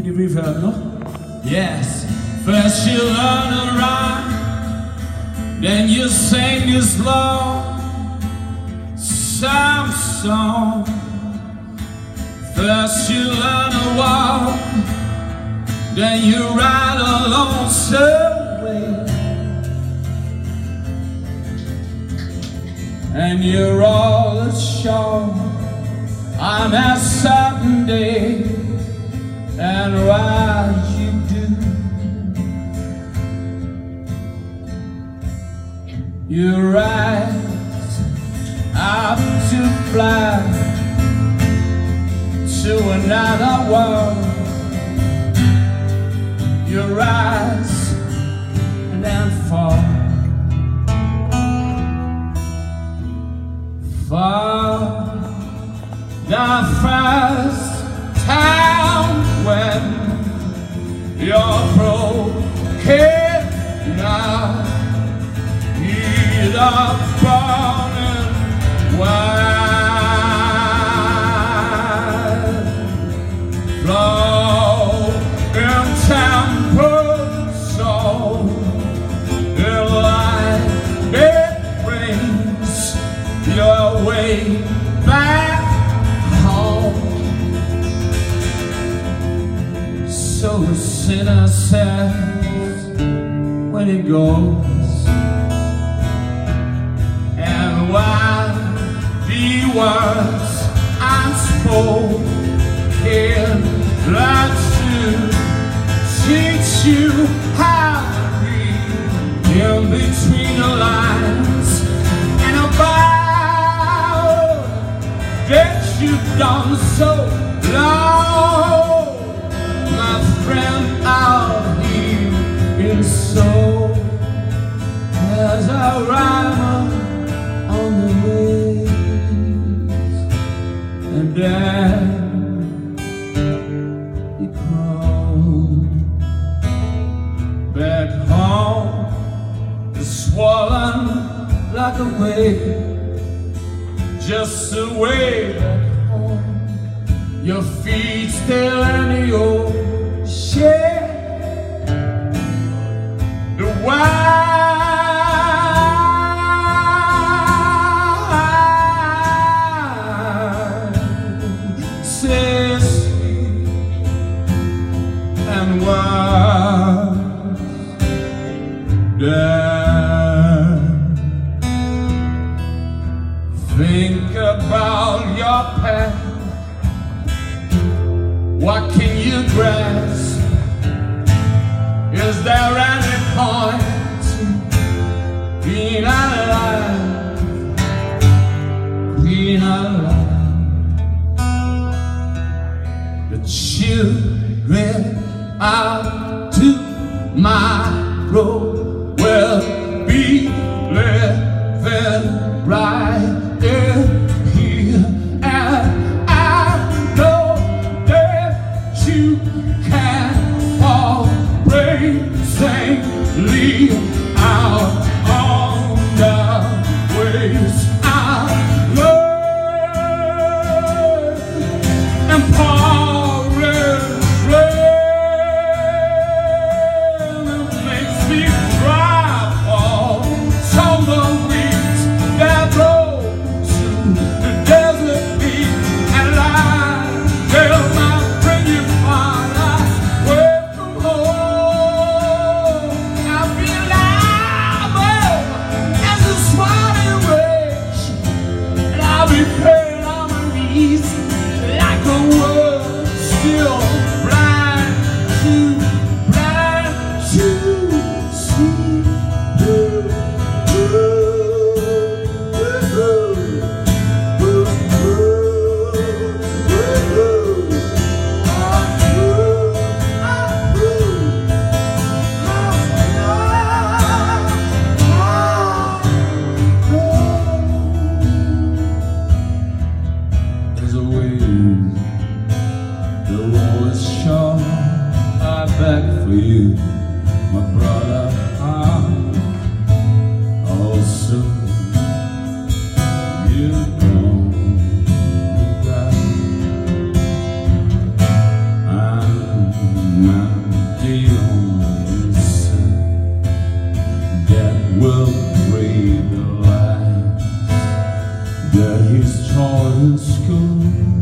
Can you reverb? Yes. First you learn to rhyme, then you sing this long some song. First you learn to walk, then you ride along subway, and you're all ashore on that certain day, and while you do, you rise up to fly to another world. You rise and then fall. Fall the first you're broken now. Either So says when it goes. And while the words unspoken learn to teach you how to read in between the lines and about that you've done so long, my In school.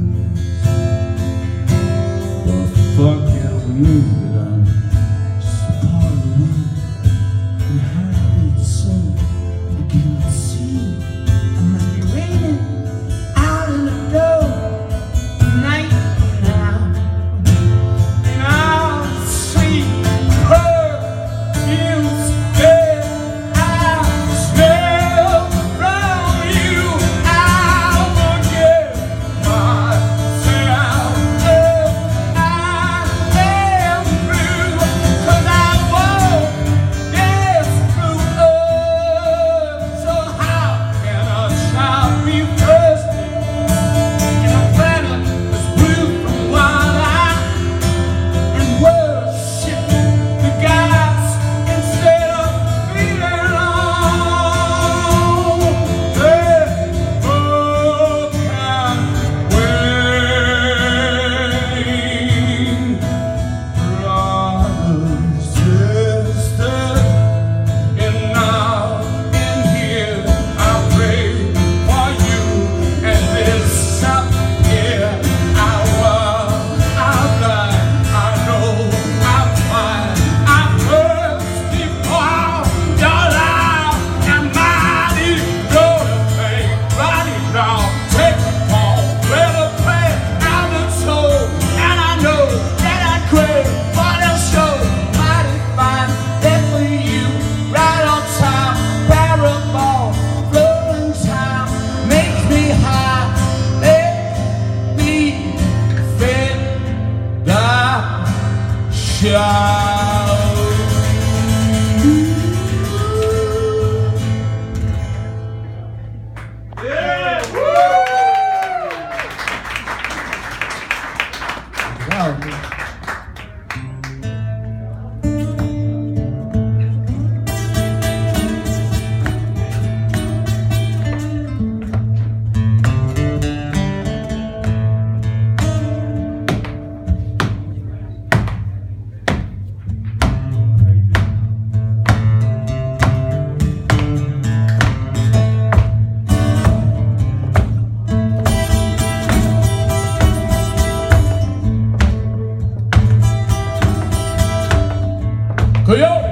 Coyote!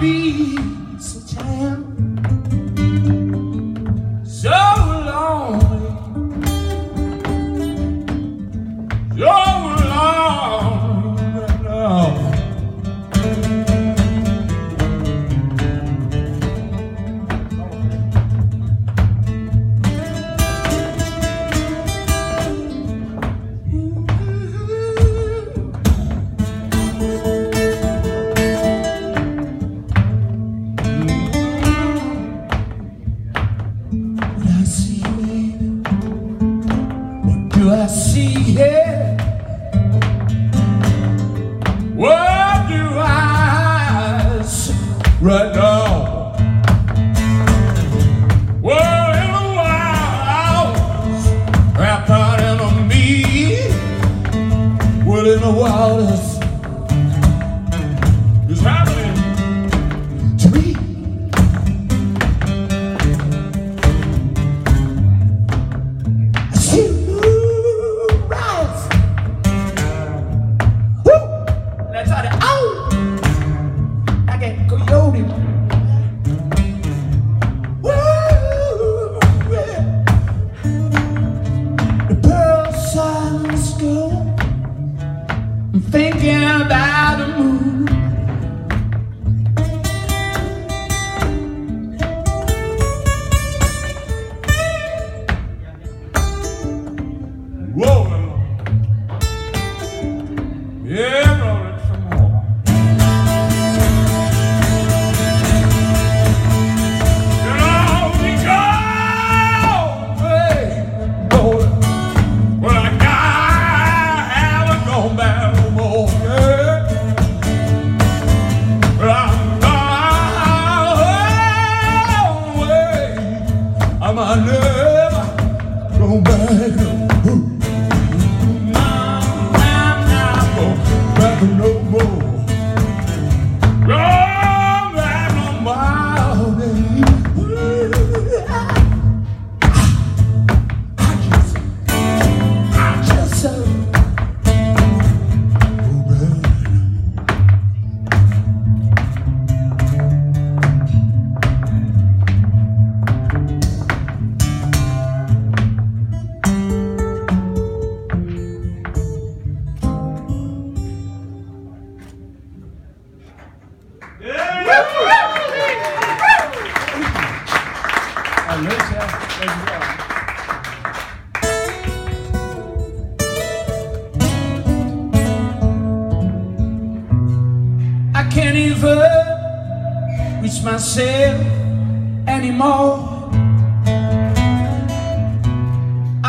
Right now.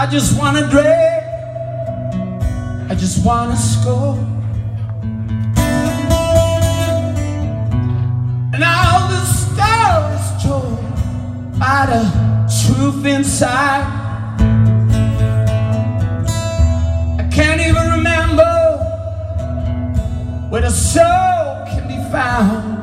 I just wanna dread. I just wanna score. And all the stories told by the truth inside. I can't even remember where the soul can be found.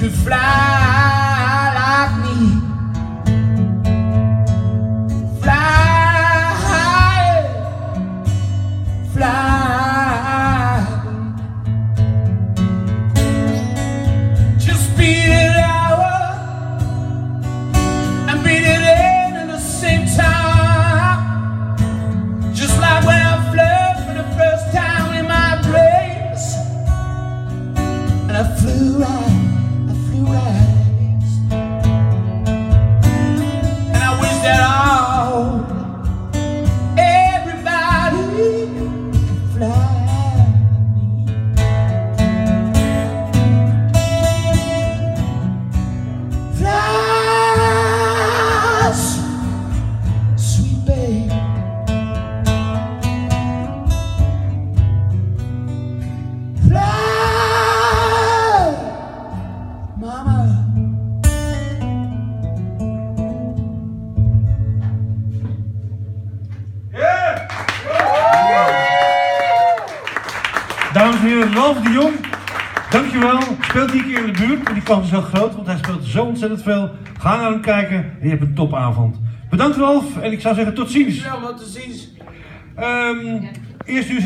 could fly. Dankjewel. Speelt hier een keer in de buurt. Die kans is heel groot, want hij speelt zo ontzettend veel. Ga naar hem kijken en je hebt een topavond. Bedankt Ralf en ik zou zeggen tot ziens. Ja, maar te zien. Ehm eerst zit